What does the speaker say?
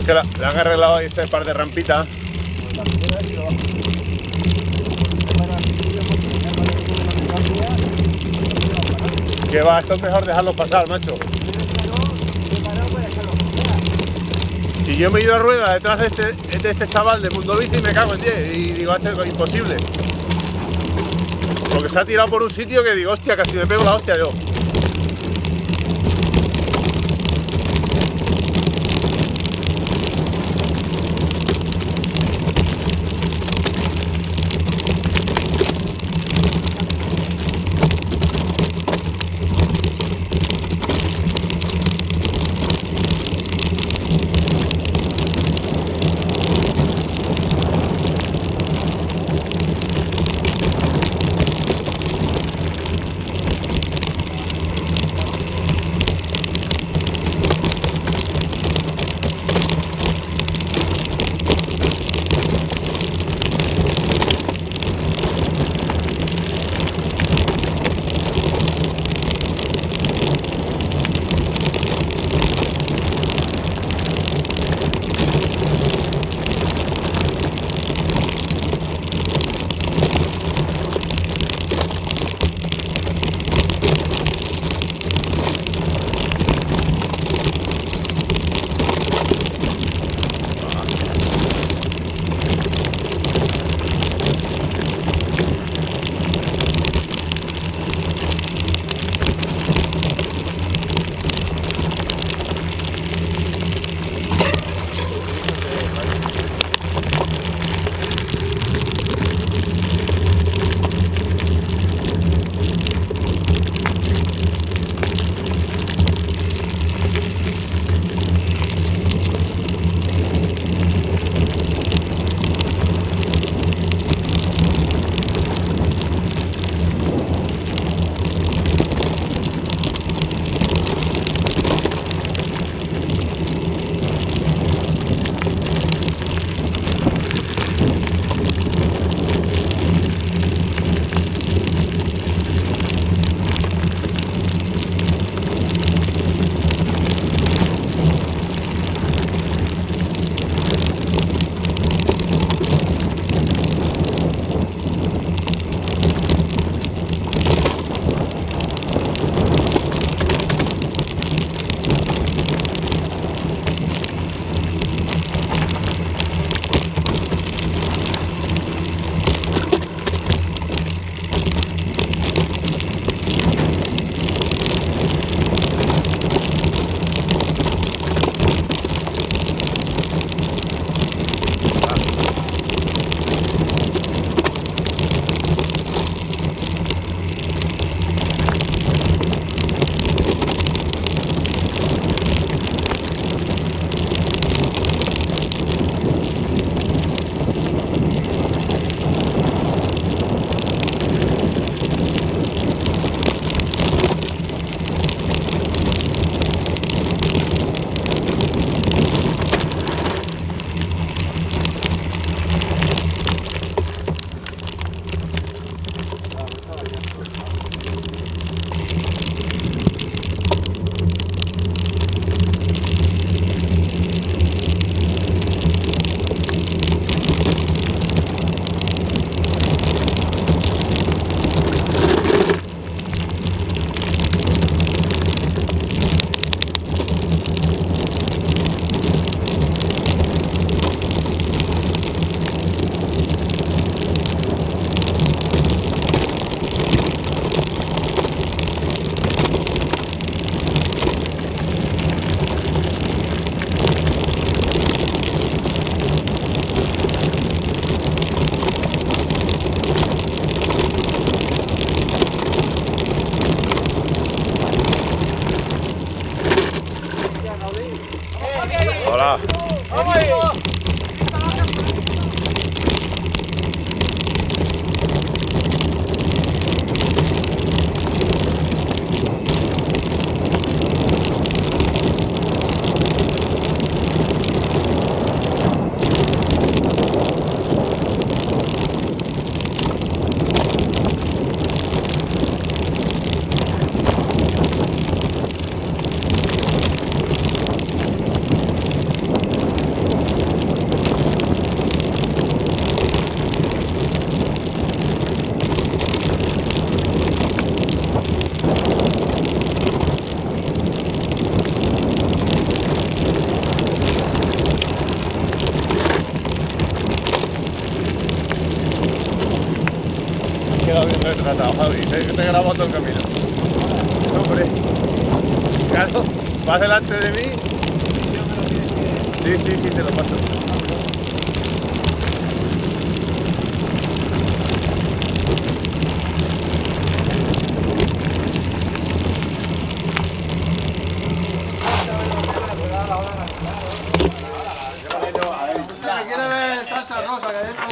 Es que la- han arreglado ese par de rampitas. Que va, esto es mejor dejarlo pasar, macho. Y yo me he ido a rueda detrás de este, de este chaval de Mundo Bici y me cago en 10. Y digo, esto es imposible. Porque se ha tirado por un sitio que digo, hostia, casi me pego la hostia yo. はい。Eso he tratado, Javi. Te, te grabo todo el camino. Hombre. Claro, vas delante de mí. Sí, sí, sí, te lo paso. que quiere ver salsa rosa, que adentro